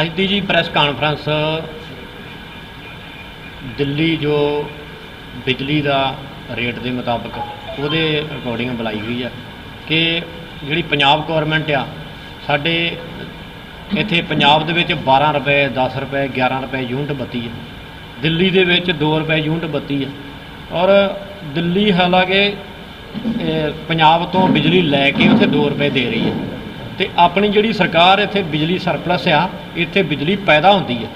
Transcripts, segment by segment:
ਅੱਜ ਦੀ ਜੀ press conference, Delhi ਜੋ ਬਿਜਲੀ ਦਾ ਰੇਟ ਦੇ ਮੁਤਾਬਕ ਉਹਦੇ ਅਕੋਰਡਿੰਗ ਬੁਲਾਈ ਹੋਈ ਆ ਕਿ ਜਿਹੜੀ ਪੰਜਾਬ ਗਵਰਨਮੈਂਟ ਆ, ਸਾਡੇ ਇੱਥੇ ਪੰਜਾਬ ਦੇ ਵਿੱਚ 12 ਰੁਪਏ 10 ਰੁਪਏ 11 ਰੁਪਏ ਯੂਨਿਟ ਬੱਤੀ ਆ। ਦਿੱਲੀ ਦੇ ਵਿੱਚ 2 ਰੁਪਏ ਯੂਨਿਟ ਬੱਤੀ ਆ। ਔਰ ਦਿੱਲੀ ਹਾਲਾਂਕਿ ਪੰਜਾਬ ਤੋਂ ਬਿਜਲੀ ਲੈ ਕੇ ਉੱਥੇ 2 ਰੁਪਏ ਦੇ ਰਹੀ ਹੈ ਤੇ ਆਪਣੀ ਜਿਹੜੀ ਸਰਕਾਰ ਇੱਥੇ ਬਿਜਲੀ ਸਰਪਲਸ ਆ, ਇੱਥੇ ਬਿਜਲੀ ਪੈਦਾ ਹੁੰਦੀ ਹੈ।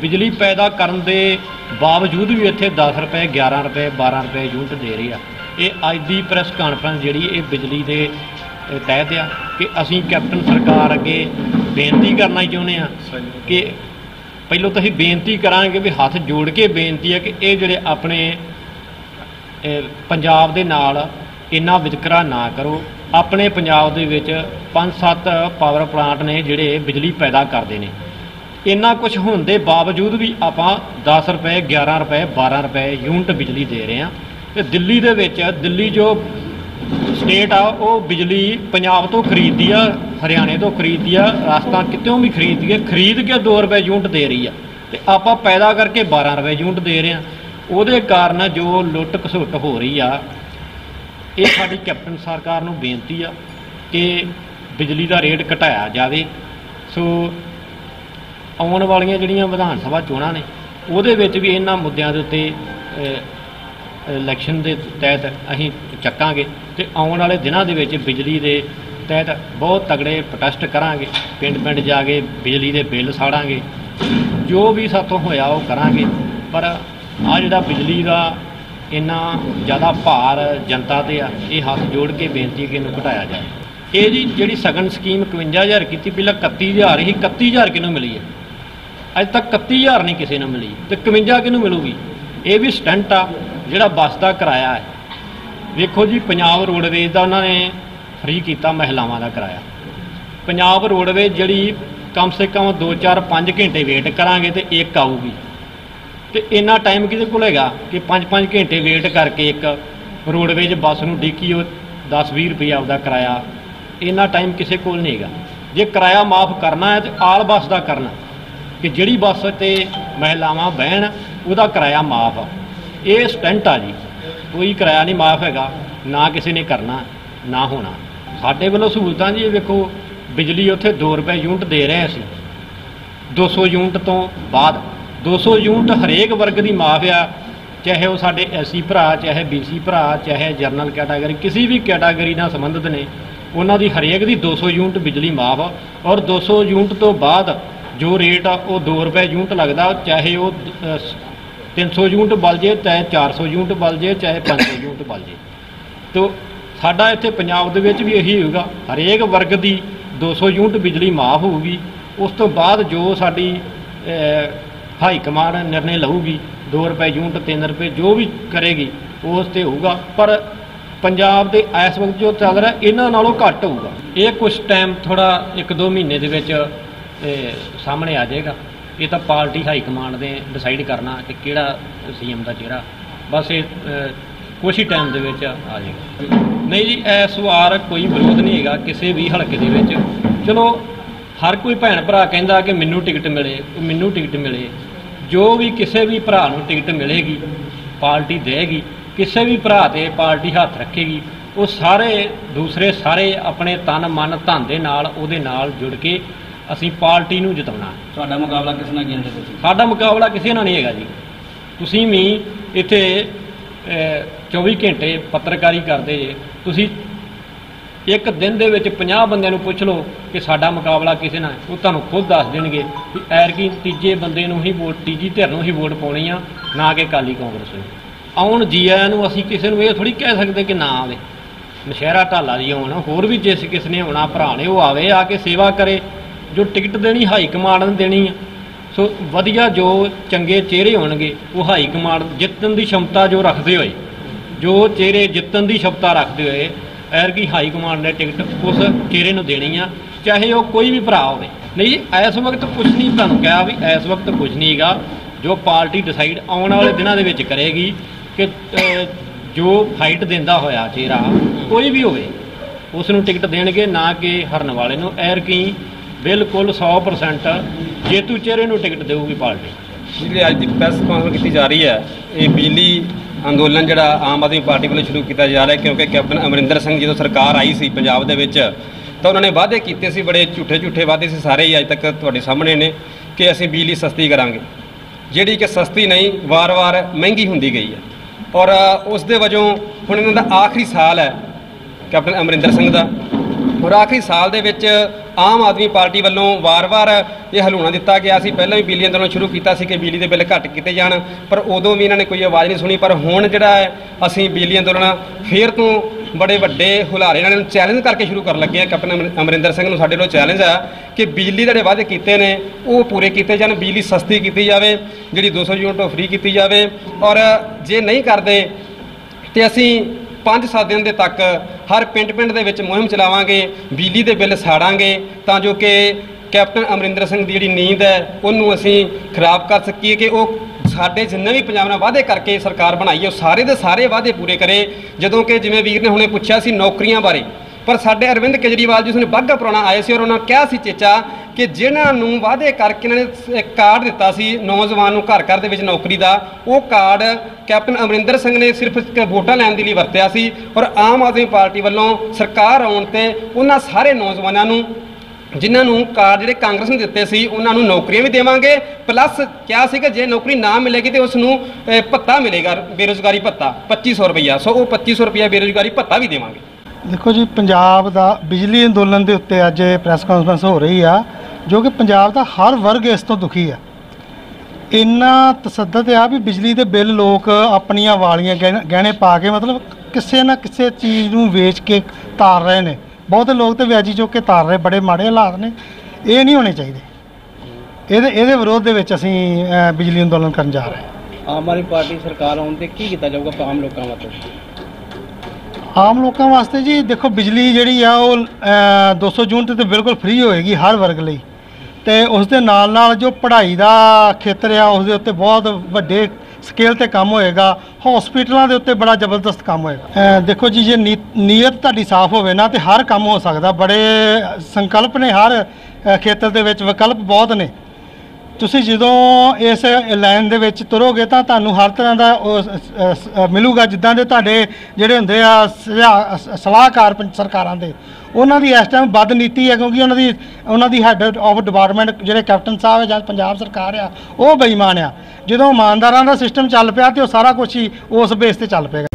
ਬਿਜਲੀ ਪੈਦਾ ਕਰਨ ਦੇ ਬਾਵਜੂਦ ਵੀ ਇੱਥੇ 10 ਰੁਪਏ 11 ਰੁਪਏ 12 ਰੁਪਏ ਯੂਨਿਟ ਦੇ ਰਹੀ ਆ। ਇਹ ਅੱਜ ਦੀ ਪ੍ਰੈਸ ਕਾਨਫਰੰਸ ਜਿਹੜੀ ਇਹ ਬਿਜਲੀ ਦੇ ਤਹਿਤ ਆ ਕਿ ਅਸੀਂ ਕੈਪਟਨ ਸਰਕਾਰ ਅੱਗੇ ਬੇਨਤੀ ਕਰਨਾ ਚਾਹੁੰਦੇ ਆ ਕਿ ਪਹਿਲਾਂ ਤਾਂ ਅਸੀਂ ਬੇਨਤੀ ਕਰਾਂਗੇ ਵੀ ਹੱਥ ਜੋੜ ਕੇ ਬੇਨਤੀ ਹੈ ਕਿ ਇਹ ਜਿਹੜੇ ਆਪਣੇ ਪੰਜਾਬ ਦੇ ਨਾਲ ਇੰਨਾ ਵਿਤਕਰਾ ਨਾ ਕਰੋ। ਆਪਣੇ ਪੰਜਾਬ ਦੇ ਵਿੱਚ 5-7 ਪਾਵਰ ਪਲਾਂਟ ਨੇ ਜਿਹੜੇ ਬਿਜਲੀ ਪੈਦਾ ਕਰਦੇ ਨੇ। ਇੰਨਾ ਕੁਝ ਹੋਣ ਦੇ ਬਾਵਜੂਦ ਵੀ ਆਪਾਂ 10 ਰੁਪਏ 11 ਰੁਪਏ 12 ਰੁਪਏ ਯੂਨਿਟ ਬਿਜਲੀ ਦੇ ਰਹੇ ਹਾਂ ਤੇ ਦਿੱਲੀ ਦੇ ਵਿੱਚ ਦਿੱਲੀ ਜੋ ਸਟੇਟ ਆ, ਉਹ ਬਿਜਲੀ ਪੰਜਾਬ ਤੋਂ ਖਰੀਦਦੀ ਆ, ਹਰਿਆਣੇ ਤੋਂ ਖਰੀਦਦੀ ਆ, ਰਾਜਸਥਾਨ ਕਿਤੇੋਂ ਵੀ ਖਰੀਦਦੀ ਆ, ਖਰੀਦ ਕੇ 2 ਰੁਪਏ ਯੂਨਿਟ ਦੇ ਰਹੀ ਆ ਤੇ ਆਪਾਂ ਪੈਦਾ ਕਰਕੇ 12 ਰੁਪਏ ਯੂਨਿਟ ਦੇ ਰਹੇ ਆ ਉਹਦੇ ਕਾਰਨ ਜੋ ਲੁੱਟ ਖਸੁੱਟ ਹੋ ਰਹੀ ਆ ਇਹ ਸਾਡੀ ਕੈਪਟਨ ਸਰਕਾਰ ਨੂੰ ਬੇਨਤੀ ਆ ਕਿ ਬਿਜਲੀ ਦਾ ਰੇਟ ਘਟਾਇਆ ਜਾਵੇ। ਸੋ ਆਉਣ ਵਾਲੀਆਂ ਜਿਹੜੀਆਂ ਵਿਧਾਨ ਸਭਾ ਚੋਣਾਂ ਨੇ, ਉਹਦੇ ਵਿੱਚ ਵੀ ਇਹਨਾਂ ਮੁੱਦਿਆਂ ਦੇ ਉੱਤੇ ਇਲੈਕਸ਼ਨ ਦੇ ਤਹਿਤ ਅਸੀਂ ਚੱਕਾਂਗੇ ਤੇ ਆਉਣ ਵਾਲੇ ਦਿਨਾਂ ਦੇ ਵਿੱਚ ਬਿਜਲੀ ਦੇ ਤਹਿਤ ਬਹੁਤ ਤਗੜੇ ਪ੍ਰੋਟੈਸਟ ਕਰਾਂਗੇ। ਪਿੰਡ ਪਿੰਡ ਜਾ ਕੇ ਬਿਜਲੀ ਦੇ ਬਿੱਲ ਸਾੜਾਂਗੇ। ਜੋ ਵੀ ਸਾਥੋਂ ਹੋਇਆ ਉਹ ਕਰਾਂਗੇ। ਪਰ ਆ ਜਿਹੜਾ ਬਿਜਲੀ ਦਾ ਇੰਨਾ ਜ਼ਿਆਦਾ ਭਾਰ ਜਨਤਾ ਤੇ ਆ, ਇਹ ਹੱਥ ਜੋੜ ਕੇ ਬੇਨਤੀ ਕਿ ਇਹਨੂੰ ਘਟਾਇਆ ਜਾਏ ਇਹ ਜੀ ਜਿਹੜੀ ਸਗਨ ਸਕੀਮ 51000 ਕੀਤੀ, ਪਹਿਲਾਂ 31000 ਹੀ 31000 ਕਿਹਨੂੰ ਮਿਲੀ ਹੈ? ਅੱਜ ਤੱਕ 31000 ਨਹੀਂ ਕਿਸੇ ਨੂੰ ਮਿਲੀ, ਤੇ 51 ਕਿਹਨੂੰ ਮਿਲੂਗੀ? ਇਹ ਵੀ ਸਟੰਟ ਆ, ਜਿਹੜਾ ਬੱਸ ਦਾ ਕਿਰਾਇਆ ਹੈ। ਵੇਖੋ ਜੀ, ਪੰਜਾਬ ਰੋਡਵੇਜ਼ ਦਾ ਉਹਨਾਂ ਨੇ ਫ੍ਰੀ ਕੀਤਾ, ਮਹਿਲਾਵਾਂ ਦਾ ਕਿਰਾਇਆ। ਪੰਜਾਬ ਰੋਡਵੇਜ਼ ਜਿਹੜੀ ਕਮ ਸੇ ਕਮ 2 4 5 ਘੰਟੇ ਵੇਟ ਕਰਾਂਗੇ ਤੇ ਇੱਕ ਆਊਗੀ। ਤੇ ਇੰਨਾ ਟਾਈਮ ਕਿਹਦੇ ਕੋਲ ਹੈਗਾ ਕਿ 5-5 ਘੰਟੇ ਵੇਟ ਕਰਕੇ ਇੱਕ ਰੋਡਵੇਜ਼ ਬੱਸ ਨੂੰ ਡਿੱਕੀ ਉਹ 10-20 ਰੁਪਏ ਆਪਦਾ ਕਿਰਾਇਆ, ਇੰਨਾ ਟਾਈਮ ਕਿਸੇ ਕੋਲ ਨਹੀਂ ਹੈਗਾ। ਜੇ ਕਿਰਾਇਆ ਮਾਫ ਕਰਨਾ ਹੈ ਤੇ ਆਲ ਬੱਸ ਦਾ ਕਰਨਾ, ਕਿ ਜਿਹੜੀ ਬੱਸ ਤੇ ਮਹਿਲਾਵਾਂ ਬਹਿਣ, ਉਹਦਾ ਕਿਰਾਇਆ ਮਾਫ ਆ। ਇਹ ਸਟੈਂਟ ਆ ਜੀ। ਕੋਈ ਕਿਰਾਇਆ ਨਹੀਂ ਮਾਫ ਹੈਗਾ, ਨਾ ਕਿਸੇ ਨੇ ਕਰਨਾ, ਨਾ ਹੋਣਾ। ਸਾਡੇ ਵੱਲੋਂ ਸਹੂਲਤਾਂ ਜੀ ਵੇਖੋ, ਬਿਜਲੀ ਉੱਥੇ 2 ਰੁਪਏ ਯੂਨਿਟ ਦੇ ਰਹੇ ਅਸੀਂ। 200 ਯੂਨਿਟ ਤੋਂ ਬਾਅਦ 200 ਯੂਨਿਟ ਹਰੇਕ ਵਰਗ ਦੀ ਮਾਫ ਆ ਚਾਹੇ ਉਹ ਸਾਡੇ ਐਸਸੀ ਭਰਾ ਚਾਹੇ ਬੀਸੀ ਭਰਾ ਚਾਹੇ ਜਰਨਲ ਕੈਟਾਗਰੀ ਕਿਸੇ ਵੀ ਕੈਟਾਗਰੀ ਨਾਲ ਸੰਬੰਧਿਤ ਨੇ ਉਹਨਾਂ ਦੀ ਹਰੇਕ ਦੀ 200 ਯੂਨਿਟ ਬਿਜਲੀ ਮਾਫ ਆ ਔਰ 200 ਯੂਨਿਟ ਤੋਂ ਬਾਅਦ ਜੋ ਰੇਟ ਆ ਉਹ 2 ਰੁਪਏ ਯੂਨਿਟ ਲੱਗਦਾ ਚਾਹੇ ਉਹ ਅ, ਸ- 300 ਯੂਨਿਟ ਬਲ ਜੇ ਚਾਹੇ 400 ਯੂਨਿਟ ਬਲ ਜੇ ਚਾਹੇ 500 ਯੂਨਿਟ ਬਲ ਜੇ। ਤੋ ਸਾਡਾ ਇੱਥੇ ਪੰਜਾਬ ਦੇ ਵਿੱਚ ਵੀ ਇਹੀ ਹੋਊਗਾ ਹਰੇਕ ਵਰਗ ਦੀ 200 ਯੂਨਿਟ ਬਿਜਲੀ ਮਾਫ ਹੋਊਗੀ ਉਸ ਤੋਂ ਬਾਅਦ ਜੋ ਸਾਡੀ ਹਾਈ ਕਮਾਂਡ ਨਿਰਣੇ ਲਊਗੀ 2 ਰੁਪਏ ਯੂਨਿਟ 3 ਰੁਪਏ ਜੋ ਵੀ ਕਰੇਗੀ ਉਸ ਤੇ ਹੋਊਗਾ। ਪਰ ਪੰਜਾਬ ਦੇ ਇਸ ਵਕਤ ਜੋ ਚੱਲ ਰਿਹਾ ਇਹਨਾਂ ਨਾਲੋਂ ਘੱਟ ਹੋਊਗਾ। ਇਹ ਕੁਝ ਟਾਈਮ ਥੋੜਾ 1-2 ਮਹੀਨੇ ਦੇ ਵਿੱਚ ਸਾਹਮਣੇ ਆ ਜਾਏਗਾ। ਇਹ ਤਾਂ ਪਾਰਟੀ ਹਾਈ ਕਮਾਂਡ ਨੇ ਡਿਸਾਈਡ ਕਰਨਾ ਕਿ ਕਿਹੜਾ ਸੀਐਮ ਦਾ ਚਿਹਰਾ। ਬਸ ਇਹ ਅ, ਕੁਛ ਹੀ ਟਾਈਮ ਦੇ ਵਿੱਚ ਆ ਜਾਏਗਾ। ਨਹੀਂ ਜੀ ਇਸ ਵਾਰ ਕੋਈ ਵਿਰੋਧ ਨਹੀਂ ਹੈਗਾ ਕਿਸੇ ਵੀ ਹਲਕੇ ਦੇ ਵਿੱਚ। ਚਲੋ ਹਰ ਕੋਈ ਭੈਣ ਭਰਾ ਕਹਿੰਦਾ ਕਿ ਮੈਨੂੰ ਟਿਕਟ ਮਿਲੇ ਮੈਨੂੰ ਟਿਕਟ ਮਿਲੇ। ਜੋ ਵੀ ਕਿਸੇ ਵੀ ਭਰਾ ਨੂੰ ਟਿਕਟ ਮਿਲੇਗੀ ਪਾਰਟੀ ਦੇਗੀ ਕਿਸੇ ਵੀ ਭਰਾ ਤੇ ਪਾਰਟੀ ਹੱਥ ਰੱਖੇਗੀ ਉਹ ਸਾਰੇ ਦੂਸਰੇ ਸਾਰੇ ਆਪਣੇ ਤਨ ਮਨ ਧਨ ਦੇ ਨਾਲ ਉਹਦੇ ਨਾਲ ਜੁੜ ਕੇ ਅਸੀਂ ਪਾਰਟੀ ਨੂੰ ਜਿਤਾਉਣਾ। ਤੁਹਾਡਾ ਮੁਕਾਬਲਾ ਕਿਸ ਨਾਲ ਕੀਤਾ ਤੁਸੀਂ? ਸਾਡਾ ਮੁਕਾਬਲਾ ਕਿਸੇ ਨਾਲ ਨਹੀਂ ਹੈਗਾ ਜੀ। ਤੁਸੀਂ ਵੀ ਇੱਥੇ ਅਹ, 24 ਘੰਟੇ ਪੱਤਰਕਾਰੀ ਕਰਦੇ ਜੇ ਤੁਸੀਂ ਇੱਕ ਦਿਨ ਦੇ ਵਿੱਚ 50 ਬੰਦਿਆਂ ਨੂੰ ਪੁੱਛ ਲਓ ਕਿ ਸਾਡਾ ਮੁਕਾਬਲਾ ਕਿਸੇ ਨਾਲ ਉਹ ਤੁਹਾਨੂੰ ਖੁਦ ਦੱਸ ਦੇਣਗੇ ਕਿ ਐਰਕੀ ਤੀਜੇ ਬੰਦੇ ਨੂੰ ਹੀ ਵੋਟ, ਤੀਜੀ ਧਿਰ ਨੂੰ ਹੀ ਵੋਟ ਪਾਉਣੀ ਆ, ਨਾ ਕਿ ਕਾਲੀ ਕਾਂਗਰਸ ਨੂੰ। ਆਉਣ ਜੀ ਆਇਆਂ ਨੂੰ ਅਸੀਂ ਕਿਸੇ ਨੂੰ ਇਹ ਥੋੜੀ ਕਹਿ ਸਕਦੇ ਕਿ ਨਾ ਆਵੇ। ਨਸ਼ਹਿਰਾ ਢਾਲਾ ਦੀ ਆਉਣ, ਹੋਰ ਵੀ ਜਿਸ ਕਿਸ ਨੇ ਆਉਣਾ, ਭਰਾ ਨੇ ਉਹ ਆਵੇ, ਆ ਕੇ ਸੇਵਾ ਕਰੇ, ਜੋ ਟਿਕਟ ਦੇਣੀ ਹਾਈ ਕਮਾਂਡ ਨੂੰ ਦੇਣੀ ਆ। ਸੋ ਵਧੀਆ ਜੋ ਚੰਗੇ ਚਿਹਰੇ ਹੋਣਗੇ, ਉਹ ਹਾਈ ਕਮਾਂਡ ਜਿੱਤਣ ਦੀ ਸ਼ਮਤਾ ਜੋ ਰੱਖਦੇ ਹੋਏ, ਜੋ ਚਿਹਰੇ ਜਿੱਤਣ ਦੀ ਸ਼ਮਤਾ ਰੱਖਦੇ ਹੋਏ ਐਰਗੀ ਹਾਈ ਕਮਾਂਡ ਨੇ ਟਿਕਟ ਉਸ ਚਿਹਰੇ ਨੂੰ ਦੇਣੀ ਆ, ਚਾਹੇ ਉਹ ਕੋਈ ਵੀ ਭਰਾ ਹੋਵੇ। ਨਹੀਂ ਜੀ, ਇਸ ਵਕਤ ਕੁਝ ਨਹੀਂ, ਤੁਹਾਨੂੰ ਕਿਹਾ ਵੀ ਇਸ ਵਕਤ ਕੁਝ ਨਹੀਂਗਾ ਜੋ ਪਾਰਟੀ ਡਿਸਾਈਡ ਆਉਣ ਵਾਲੇ ਦਿਨਾਂ ਦੇ ਵਿੱਚ ਕਰੇਗੀ ਕਿ ਜੋ ਫਾਈਟ ਦਿੰਦਾ ਹੋਇਆ ਚਿਹਰਾ ਕੋਈ ਵੀ ਹੋਵੇ ਉਸ ਨੂੰ ਟਿਕਟ ਦੇਣਗੇ, ਨਾ ਕਿ ਹਰਨ ਵਾਲੇ ਨੂੰ। ਐਰਕੀ ਬਿਲਕੁਲ 100% ਜੇਤੂ ਚਿਹਰੇ ਨੂੰ ਟਿਕਟ ਦੇਊਗੀ ਪਾਰਟੀ। ਜਿਹੜੀ ਅੱਜ ਦੀ ਪ੍ਰੈਸ ਕਾਨਫਰੰਸ ਕੀਤੀ ਜਾ ਰਹੀ ਹੈ। ਇਹ ਬਿਜਲੀ ਅੰਦੋਲਨ ਜਿਹੜਾ ਆਮ ਆਦਮੀ ਪਾਰਟੀ ਵੱਲੋਂ ਸ਼ੁਰੂ ਕੀਤਾ ਜਾ ਰਿਹਾ ਕਿਉਂਕਿ ਕੈਪਟਨ ਅਮਰਿੰਦਰ ਸਿੰਘ ਜਦੋਂ ਸਰਕਾਰ ਆਈ ਸੀ ਪੰਜਾਬ ਦੇ ਵਿੱਚ, ਤਾਂ ਉਹਨਾਂ ਨੇ ਵਾਅਦੇ ਕੀਤੇ ਸੀ, ਬੜੇ ਝੂਠੇ ਝੂਠੇ ਵਾਅਦੇ ਸੀ, ਸਾਰੇ ਹੀ ਅੱਜ ਤੱਕ ਤੁਹਾਡੇ ਸਾਹਮਣੇ ਨੇ ਕਿ ਅਸੀਂ ਬਿਜਲੀ ਸਸਤੀ ਕਰਾਂਗੇ। ਜਿਹੜੀ ਕਿ ਸਸਤੀ ਨਹੀਂ, ਵਾਰ-ਵਾਰ ਮਹਿੰਗੀ ਹੁੰਦੀ ਗਈ ਹੈ। ਔਰ ਉਸ ਦੇ ਵਜੋਂ ਹੁਣ ਇਹਨਾਂ ਦਾ ਆਖਰੀ ਸਾਲ ਹੈ ਕੈਪਟਨ ਅਮਰਿੰਦਰ ਸਿੰਘ ਦਾ। ਔਰ ਆਖਰੀ ਸਾਲ ਦੇ ਵਿੱਚ ਆਮ ਆਦਮੀ ਪਾਰਟੀ ਵੱਲੋਂ ਵਾਰ-ਵਾਰ ਇਹ ਹਲੂਣਾ ਦਿੱਤਾ ਗਿਆ ਸੀ। ਪਹਿਲਾਂ ਵੀ ਬਿਜਲੀ ਅੰਦੋਲਨ ਸ਼ੁਰੂ ਕੀਤਾ ਸੀ ਕਿ ਬਿਜਲੀ ਦੇ ਬਿੱਲ ਘੱਟ ਕੀਤੇ ਜਾਣ, ਪਰ ਉਦੋਂ ਵੀ ਇਹਨਾਂ ਨੇ ਕੋਈ ਆਵਾਜ਼ ਨਹੀਂ ਸੁਣੀ। ਪਰ ਹੁਣ ਜਿਹੜਾ ਹੈ, ਅਸੀਂ ਬਿਜਲੀ ਅੰਦੋਲਨ ਫੇਰ ਤੋਂ ਬੜੇ ਵੱਡੇ ਹੁਲਾਰੇ ਇਹਨਾਂ ਨੂੰ ਚੈਲੰਜ ਕਰਕੇ ਸ਼ੁਰੂ ਕਰਨ ਲੱਗੇ ਆ ਕੈਪਟਨ ਅਮਰਿ- ਅਮਰਿੰਦਰ ਸਿੰਘ ਨੂੰ ਸਾਡੇ ਵੱਲੋਂ ਚੈਲੰਜ ਆ ਕਿ ਬਿਜਲੀ ਦੇ ਜਿਹੜੇ ਵਾਅਦੇ ਕੀਤੇ ਨੇ, ਉਹ ਪੂਰੇ ਕੀਤੇ ਜਾਣ। ਬਿਜਲੀ ਸਸਤੀ ਕੀਤੀ ਜਾਵੇ, ਜਿਹੜੀ 200 ਯੂਨਿਟ ਉਹ ਫ੍ਰੀ ਕੀਤੀ ਜਾਵੇ। ਔਰ ਜੇ ਨਹੀਂ ਕਰਦੇ, ਤੇ ਅਸੀਂ 5-7 ਦਿਨ ਦੇ ਤੱਕ ਹਰ ਪਿੰਡ-ਪਿੰਡ ਦੇ ਵਿੱਚ ਮੁਹਿੰਮ ਚਲਾਵਾਂਗੇ, ਬਿਜਲੀ ਦੇ ਬਿੱਲ ਸਾੜਾਂਗੇ, ਤਾਂ ਜੋ ਕਿ ਕੈਪਟਨ ਅਮਰਿੰਦਰ ਸਿੰਘ ਦੀ ਜਿਹੜੀ ਨੀਂਦ ਹੈ, ਉਹਨੂੰ ਅਸੀਂ ਖਰਾਬ ਕਰ ਸਕੀਏ ਕਿ ਉਹ ਸਾਡੇ ਜਿੰਨੇ ਵੀ ਪੰਜਾਬ ਨਾਲ ਵਾਅਦੇ ਕਰਕੇ ਸਰਕਾਰ ਬਣਾਈ ਹੈ, ਉਹ ਸਾਰੇ ਦੇ ਸਾਰੇ ਵਾਅਦੇ ਪੂਰੇ ਕਰੇ। ਜਦੋਂ ਕਿ ਜਿਵੇਂ ਵੀਰ ਨੇ ਹੁਣੇ ਪੁੱਛਿਆ ਸੀ ਨੌਕਰੀਆਂ ਬਾਰੇ ਪਰ ਸਾਡੇ ਅਰਵਿੰਦ ਕੇਜਰੀਵਾਲ ਜੀ ਨੇ ਬਾਘਾ ਪੁਰਾਣਾ ਆਏ ਸੀ ਔਰ ਉਹਨਾਂ ਨੇ ਕਿਹਾ ਸੀ ਚੇਚਾ ਕਿ ਜਿਨ੍ਹਾਂ ਨੂੰ ਵਾਅਦੇ ਕਰਕੇ ਇਹਨਾਂ ਨੇ ਕਾਰਡ ਦਿੱਤਾ ਸੀ ਨੌਜਵਾਨ ਨੂੰ ਘਰ ਘਰ ਦੇ ਵਿੱਚ ਨੌਕਰੀ ਦਾ, ਉਹ ਕਾਰਡ ਕੈਪਟਨ ਅਮਰਿੰਦਰ ਸਿੰਘ ਨੇ ਸਿਰਫ ਵੋਟਾਂ ਲੈਣ ਦੇ ਲਈ ਵਰਤਿਆ ਸੀ ਔਰ ਆਮ ਆਦਮੀ ਪਾਰਟੀ ਵੱਲੋਂ ਸਰਕਾਰ ਆਉਣ ਤੇ ਉਹਨਾਂ ਸਾਰੇ ਨੌਜਵਾਨਾਂ ਨੂੰ, ਜਿਨ੍ਹਾਂ ਨੂੰ ਕਾਰਡ ਜਿਹੜੇ ਕਾਂਗਰਸ ਨੇ ਦਿੱਤੇ ਸੀ, ਉਹਨਾਂ ਨੂੰ ਨੌਕਰੀਆਂ ਵੀ ਦੇਵਾਂਗੇ ਪਲੱਸ ਕਿਹਾ ਸੀ ਕਿ ਜੇ ਨੌਕਰੀ ਨਾ ਮਿਲੇਗੀ ਤੇ ਉਸ ਨੂੰ ਭੱਤਾ ਮਿਲੇਗਾ, ਬੇਰੁਜ਼ਗਾਰੀ ਭੱਤਾ 2500 ਰੁਪਈਆ, ਸੋ ਉਹ 2500 ਰੁਪਈਆ ਬੇਰੁਜ਼ਗਾਰੀ ਭੱਤਾ ਵੀ ਦੇਵਾਂਗੇ। ਦੇਖੋ ਜੀ, ਪੰਜਾਬ ਦਾ ਬਿਜਲੀ ਅੰਦੋਲਨ ਦੇ ਉੱਤੇ ਅੱਜ ਇਹ ਪ੍ਰੈਸ ਕਾਨਫਰੰਸ ਹੋ ਰਹੀ ਆ, ਜੋ ਕਿ ਪੰਜਾਬ ਦਾ ਹਰ ਵਰਗ ਇਸ ਤੋਂ ਦੁਖੀ ਆ। ਇੰਨਾ ਤਸੱਦਦ ਆ ਵੀ ਬਿਜਲੀ ਦੇ ਬਿੱਲ ਲੋਕ ਆਪਣੀਆਂ ਵਾਲੀਆਂ ਗਹਿਣ- ਗਹਿਣੇ ਪਾ ਕੇ ਮਤਲਬ ਕਿਸੇ ਨਾ ਕਿਸੇ ਚੀਜ਼ ਨੂੰ ਵੇਚ ਕੇ ਤਾਰ ਰਹੇ ਨੇ। ਬਹੁਤੇ ਲੋਕ ਤੇ ਵਿਆਜੀ ਚੁੱਕ ਕੇ ਤਾਰ ਰਹੇ, ਬੜੇ ਮਾੜੇ ਹਾਲਾਤ ਨੇ। ਇਹ ਨਹੀਂ ਹੋਣੇ ਚਾਹੀਦੇ। ਇਹਦੇ ਇਹਦੇ ਵਿਰੋਧ ਦੇ ਵਿੱਚ ਅਸੀਂ ਬਿਜਲੀ ਅੰਦੋਲਨ ਕਰਨ ਜਾ ਰਹੇ ਹਾਂ। ਆਮ ਆਦਮੀ ਪਾਰਟੀ ਸਰਕਾਰ ਆਉਣ ਤੇ ਕੀ ਕੀਤਾ ਜਾਊਗਾ ਆਮ ਲੋਕਾਂ ਵਾਸਤੇ? ਆਮ ਲੋਕਾਂ ਵਾਸਤੇ ਜੀ ਦੇਖੋ ਬਿਜਲੀ ਜਿਹੜੀ ਆ ਉਹ ਅ, 200 ਯੂਨਿਟ ਤੇ ਬਿਲਕੁਲ ਫ੍ਰੀ ਹੋਏਗੀ ਹਰ ਵਰਗ ਲਈ। ਤੇ ਉਸ ਦੇ ਨਾਲ ਨਾਲ ਜੋ ਪੜ੍ਹਾਈ ਦਾ ਖੇਤਰ ਆ ਉਸ ਦੇ ਉੱਤੇ ਬਹੁਤ ਵੱਡੇ ਸਕੇਲ ਤੇ ਕੰਮ ਹੋਏਗਾ। ਹਸਪੀਟਲਾਂ ਦੇ ਉੱਤੇ ਬੜਾ ਜ਼ਬਰਦਸਤ ਕੰਮ ਹੋਏਗਾ। ਦੇਖੋ ਜੀ ਜੇ ਨੀ- ਨੀਅਤ ਤੁਹਾਡੀ ਸਾਫ਼ ਹੋਵੇ ਨਾ ਤੇ ਹਰ ਕੰਮ ਹੋ ਸਕਦਾ। ਬੜੇ ਸੰਕਲਪ ਨੇ ਹਰ ਖੇਤਰ ਦੇ ਵਿੱਚ ਵਿਕਲਪ ਬਹੁਤ ਨੇ। ਤੁਸੀਂ ਜਦੋਂ ਇਸ ਲਾਈਨ ਦੇ ਵਿੱਚ ਤੁਰੋਗੇ ਤਾਂ ਤੁਹਾਨੂੰ ਹਰ ਤਰ੍ਹਾਂ ਦਾ ਉਹ ਸ- ਸ- ਮਿਲੂਗਾ, ਜਿੱਦਾਂ ਦੇ ਤੁਹਾਡੇ ਜਿਹੜੇ ਹੁੰਦੇ ਆ ਸੁਝਾਅ- ਸ- ਸਲਾਹਕਾਰ ਪੰ- ਸਰਕਾਰਾਂ ਦੇ। ਉਹਨਾਂ ਦੀ ਇਸ ਟਾਈਮ ਵੱਧ ਨੀਤੀ ਹੈ, ਕਿਉਂਕਿ ਉਹਨਾਂ ਦੀ ਉਹਨਾਂ ਦੀ ਹੈੱਡ ਆਫ ਡਿਪਾਰਟਮੈਂਟ ਜਿਹੜੇ ਕੈਪਟਨ ਸਾਹਿਬ ਹੈ ਜਾਂ ਪੰਜਾਬ ਸਰਕਾਰ ਆ, ਉਹ ਬੇਈਮਾਨ ਆ। ਜਦੋਂ ਇਮਾਨਦਾਰਾਂ ਦਾ ਸਿਸਟਮ ਚੱਲ ਪਿਆ ਤੇ ਉਹ ਸਾਰਾ ਕੁਝ ਹੀ ਉਸ ਬੇਸ ਤੇ ਚੱਲ ਪਏਗਾ।